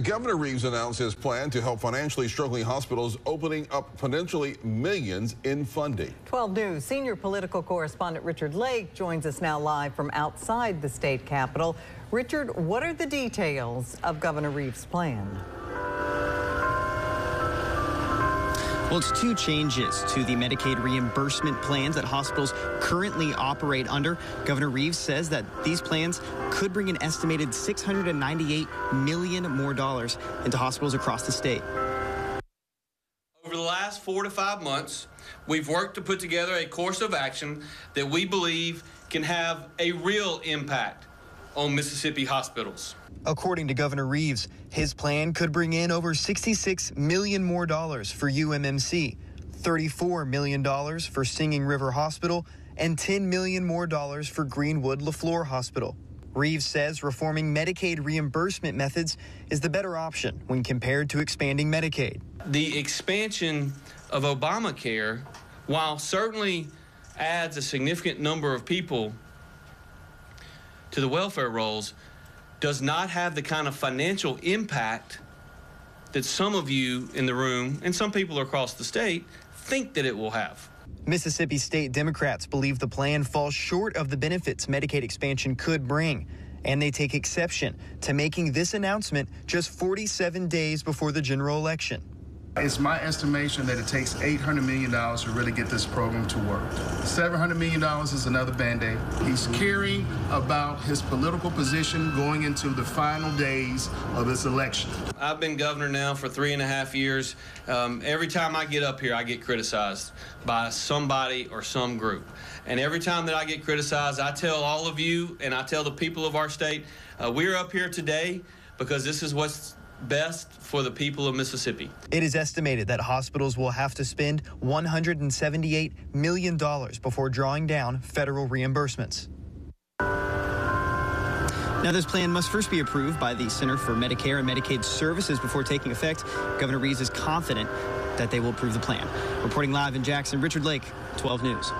Governor Reeves announced his plan to help financially struggling hospitals, opening up potentially millions in funding. 12 News senior political correspondent Richard Lake joins us now live from outside the state capitol. Richard, what are the details of Governor Reeves' plan? Well, it's two changes to the Medicaid reimbursement plans that hospitals currently operate under. Governor Reeves says that these plans could bring an estimated 698 million more dollars into hospitals across the state. Over the last four to five months, we've worked to put together a course of action that we believe can have a real impact on Mississippi hospitals. According to Governor Reeves, his plan could bring in over 66 million more dollars for UMMC, 34 million dollars for Singing River Hospital, and 10 million more dollars for Greenwood LeFlore Hospital. Reeves says reforming Medicaid reimbursement methods is the better option when compared to expanding Medicaid. The expansion of Obamacare, while certainly adds a significant number of people to the welfare rolls, does not have the kind of financial impact that some of you in the room and some people across the state think that it will have. Mississippi state Democrats believe the plan falls short of the benefits Medicaid expansion could bring. And they take exception to making this announcement just 47 days before the general election. It's my estimation that it takes $800 million to really get this program to work. $700 million is another band-aid. He's caring about his political position going into the final days of this election. I've been governor now for three and a half years. Um, every time I get up here, I get criticized by somebody or some group. And every time that I get criticized, I tell all of you and I tell the people of our state, uh, we're up here today because this is what's best for the people of Mississippi. It is estimated that hospitals will have to spend $178 million before drawing down federal reimbursements. Now, this plan must first be approved by the Center for Medicare and Medicaid Services before taking effect. Governor Reeves is confident that they will approve the plan. Reporting live in Jackson, Richard Lake, 12 News.